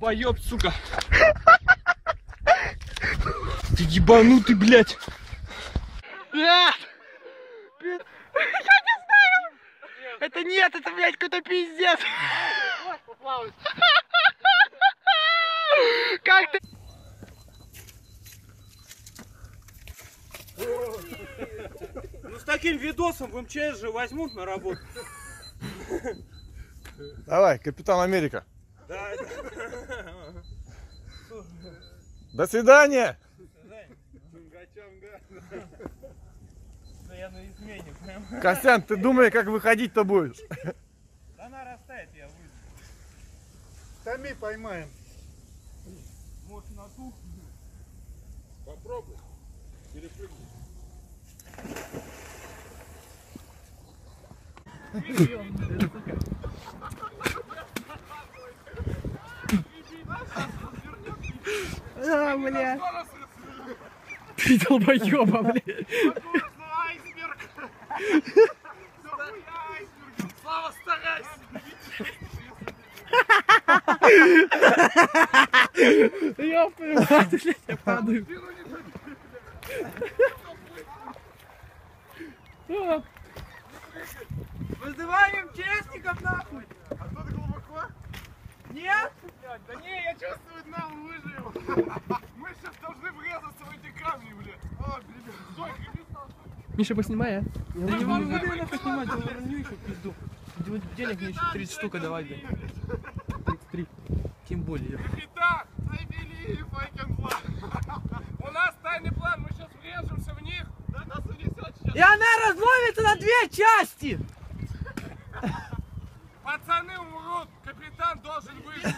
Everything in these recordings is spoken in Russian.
Долбоеб, сука. Ты ебанутый, блядь. Нет! Я не знаю! Это нет, это, блядь, какой-то пиздец. Как ты? Ну с таким видосом в МЧС же возьмут на работу. Давай, капитан Америка. Да, До свидания. да я на измене прям. Костян, ты думай, как выходить-то будешь. Да она растает, я выйду. Томи поймаем. Может на ту? Попробуй. Перепрыгни. А, бля. Ты долбоеба, айсберг! Слава, старайся! Ёпта, блядь, я падаю. Вызываем честников нахуй! А кто ты глубоко? Нет? Да не, я чувствую, нам выживем. Мы сейчас должны врезаться в эти камни, блядь. О, ребят, стой, Миша, поснимай, а? Да не могу я нахуй снимать, я уроню еще пизду. Денег мне еще 30 штук давай, блядь. 33. Тем более. Капитан. У нас тайный план, мы сейчас врежемся в них. Да нас унесет сейчас. И она разломится на две части! Пацаны умрут, капитан должен выжить.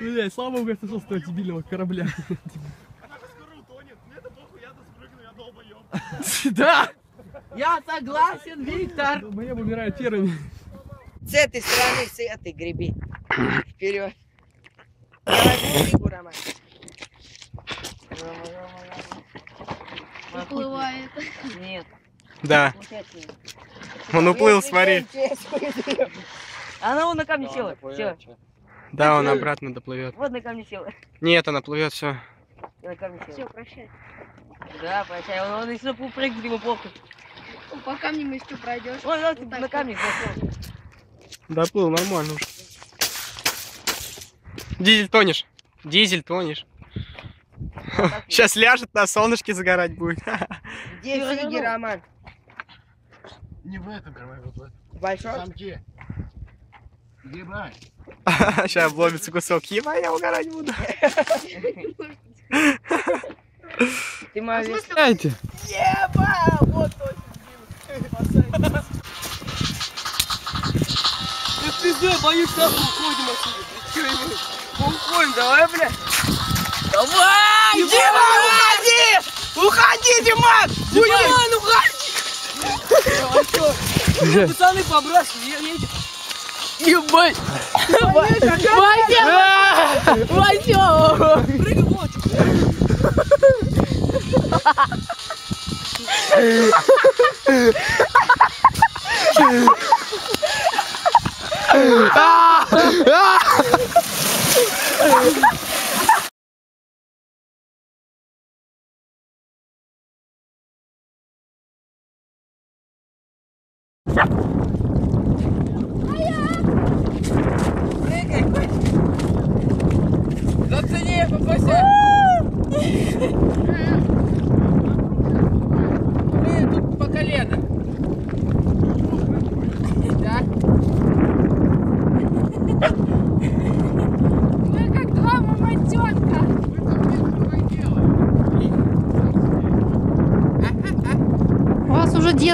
Блядь, слава богу, я слышал с этого дебильного корабля. Она же скоро утонет. Мне это похуй, я спрыгну, я долбоёб. Да! Я согласен, Виктор! Долбоебы умирают первыми. С этой стороны, с этой греби. Вперед. Фигу, Роман. Уплывает. Нет. Да, он уплыл, смотри. Она вон на камне села. Да, он обратно доплывет. Вот на камне села. Нет, она плывет, все. На камне Все, прощай. Да, прощай. Он, он если прыгнет, ему похуй. Ну, По камням еще пройдешь. Вон, Вот на камне зашел. Доплыл, нормально уже. Дизель тонешь. Дизель тонешь. Сейчас ляжет на солнышке загорать будет. Где фиги, Роман? Не в этом кармане, вот в этом. Большой? Замке. Ебать. Сейчас обломится кусок. Еба, я угорать буду. Ты вес- Знаете? Еба! Вот точно. Ты пизда, боюсь, нахуй уходим отсюда. Уходим, давай, бля. Давай! Дима, уходи! Уходи, Диман! Диман, уходи! Пацаны, You butt! Watch out! Watch out! Nigga, watch!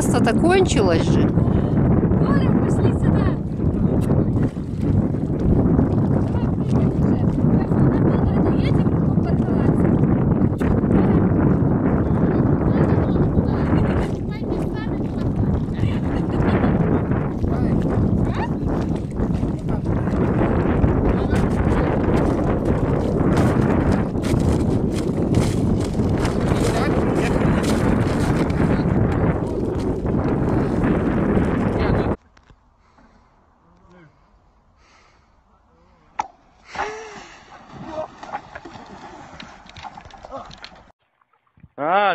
Детство-то кончилось же.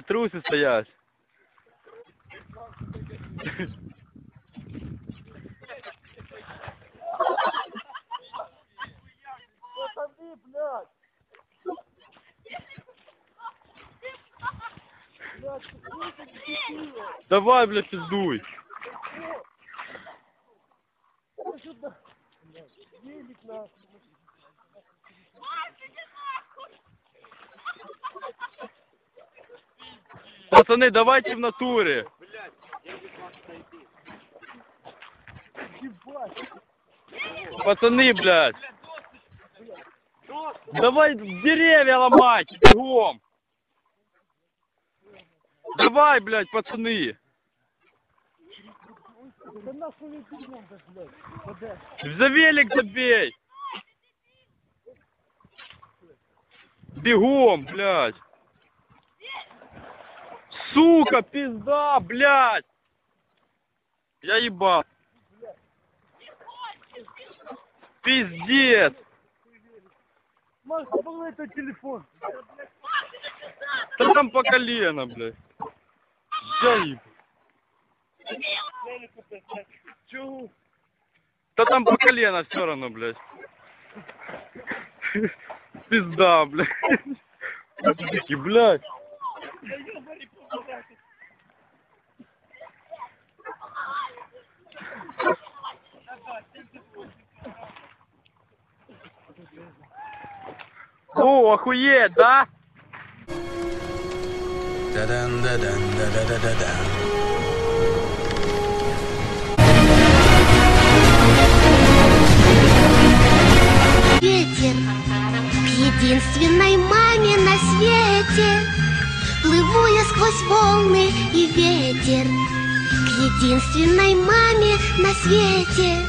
Труси стоять. Давай, бля, пиздуй. Пацаны, давайте в натуре. Пацаны, блядь. Давай деревья ломать, бегом. Давай, блядь, пацаны. За велик забей. Бегом, блядь. Сука, пизда, блядь. Я ебал. Пиздец. Да там по колено, блядь. Заеб. Да там по колено все равно, блядь. Пизда, блядь. Блядь. О, охуеть, да? ветер К единственной маме на свете Плыву я сквозь волны и ветер К единственной маме на свете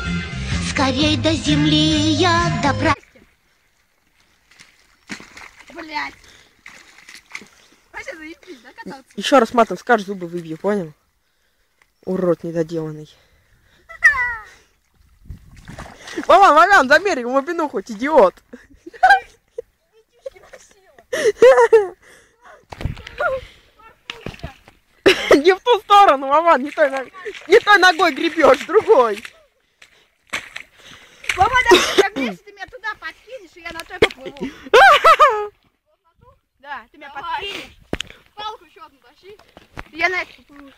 Скорей до земли я добра Блять. Еще раз матом скажешь, зубы выбью, понял? Урод недоделанный. Мама, Мамян, за берег, мобину хоть, идиот. Не в ту сторону, маман, не той, ног- не той ногой гребешь, другой. Мама, да, как если ты меня туда подкинешь, и я на той поплыву. Да, ты меня подкинешь. Палку еще одну тащи. и Я на это поплыву.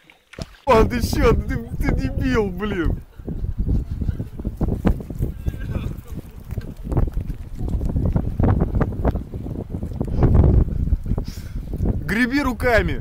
А ты чё, ты, ты дебил, блин. Греби руками.